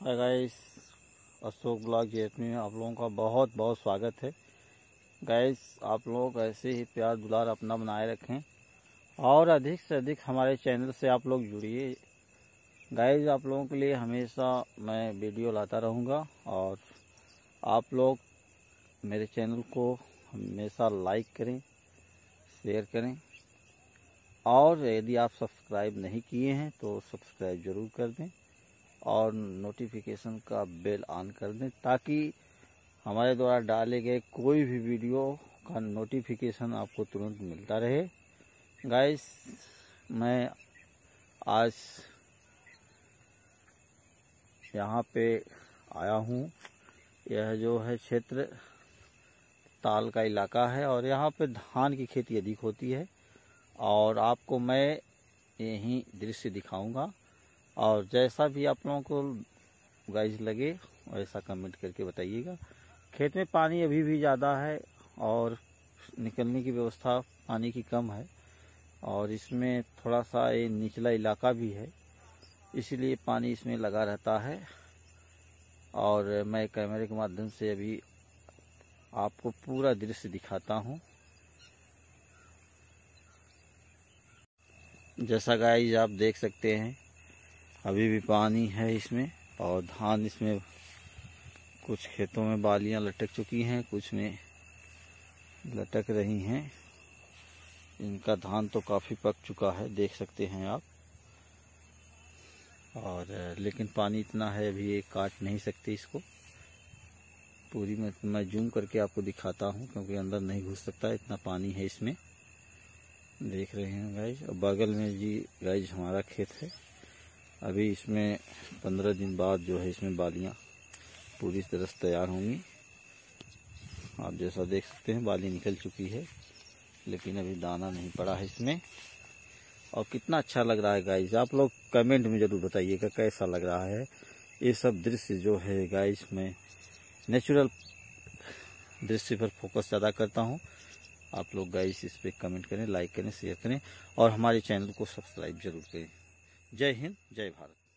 Hi guys Ashok blog jet में आप लोगों का बहुत बहुत स्वागत है। गाइस आप लोग ऐसे ही प्यार दुलार अपना बनाए रखें और अधिक से अधिक हमारे चैनल से आप लोग जुड़िए। गाइस आप लोगों के लिए हमेशा मैं वीडियो लाता रहूँगा और आप लोग मेरे चैनल को हमेशा लाइक करें शेयर करें। और यदि आप सब्सक्राइब नहीं किए हैं तो सब्सक्राइब ज़रूर कर दें। और नोटिफिकेशन का बेल ऑन कर दें ताकि हमारे द्वारा डाले गए कोई भी वीडियो का नोटिफिकेशन आपको तुरंत मिलता रहे। गाइस मैं आज यहाँ पे आया हूँ। यह जो है क्षेत्र ताल का इलाका है और यहाँ पे धान की खेती अधिक होती है और आपको मैं यही दृश्य दिखाऊँगा। और जैसा भी आप लोगों को गाइज़ लगे वैसा कमेंट करके बताइएगा। खेत में पानी अभी भी ज़्यादा है और निकलने की व्यवस्था पानी की कम है और इसमें थोड़ा सा ये निचला इलाका भी है, इसलिए पानी इसमें लगा रहता है। और मैं कैमरे के माध्यम से अभी आपको पूरा दृश्य दिखाता हूँ। जैसा गाइज़ आप देख सकते हैं अभी भी पानी है इसमें और धान इसमें कुछ खेतों में बालियाँ लटक चुकी हैं, कुछ में लटक रही हैं। इनका धान तो काफ़ी पक चुका है, देख सकते हैं आप। और, लेकिन पानी इतना है, अभी ये काट नहीं सकते इसको। पूरी मैं मैं जूम करके आपको दिखाता हूँ, क्योंकि अंदर नहीं घुस सकता, इतना पानी है इसमें। देख रहे हैं गाइज़ और बगल में जी गाइज़ हमारा खेत है। अभी इसमें पंद्रह दिन बाद जो है इसमें बालियाँ पूरी तरह से तैयार होंगी। आप जैसा देख सकते हैं, बाली निकल चुकी है, लेकिन अभी दाना नहीं पड़ा है इसमें। और कितना अच्छा लग रहा है गाइज़ आप लोग कमेंट में ज़रूर बताइएगा कैसा लग रहा है। ये सब दृश्य जो है गाइस में नेचुरल दृश्य पर फोकस ज़्यादा करता हूँ। आप लोग गाइस इस पर कमेंट करें लाइक करें शेयर करें, और हमारे चैनल को सब्सक्राइब ज़रूर करें। जय हिंद जय भारत।